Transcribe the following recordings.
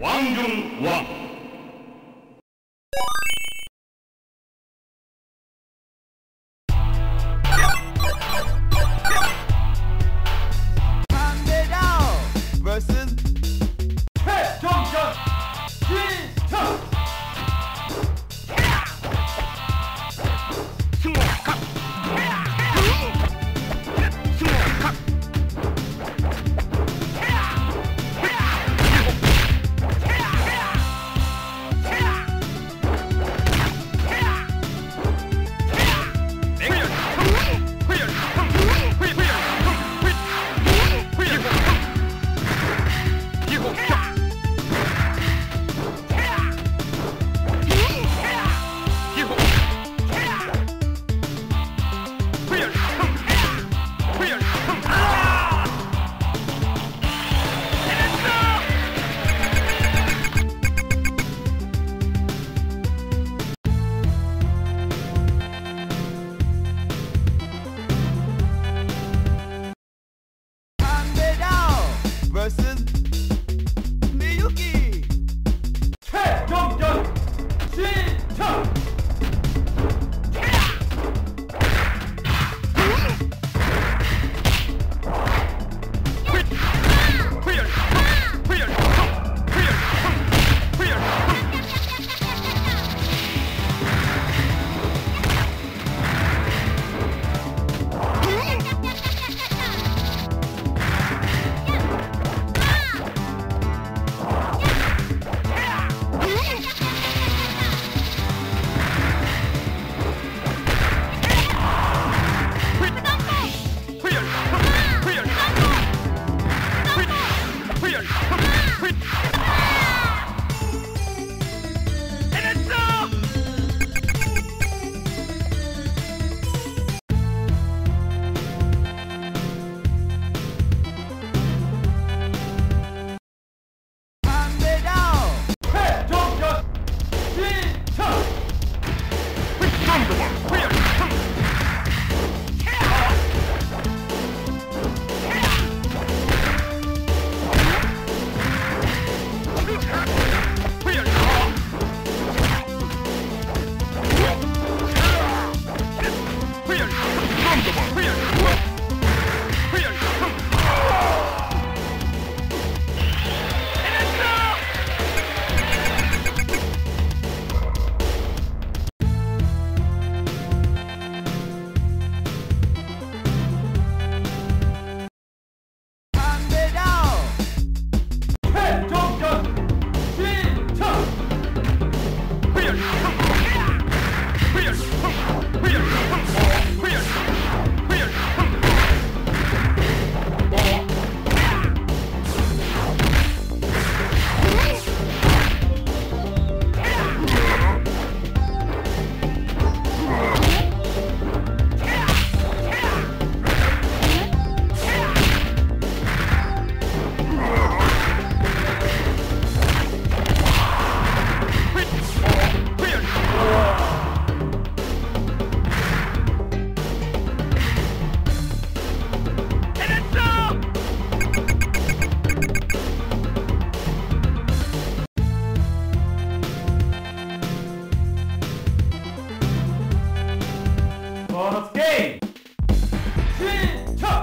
王中王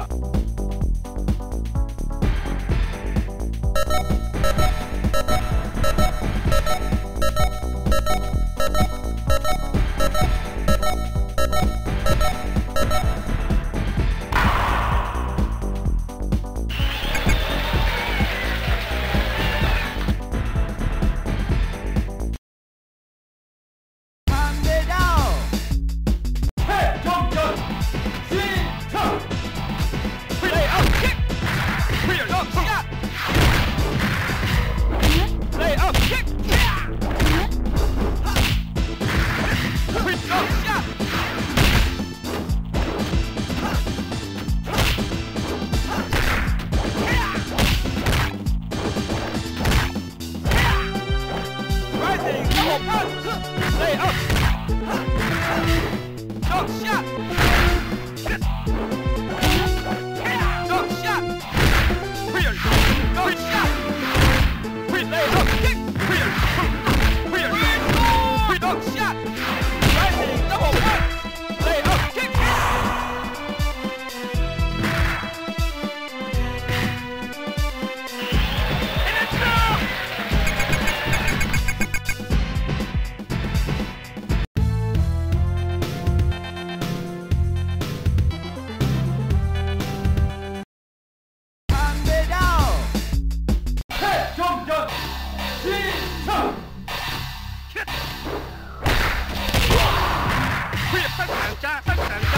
Bye. 一二三四一二三上下两家。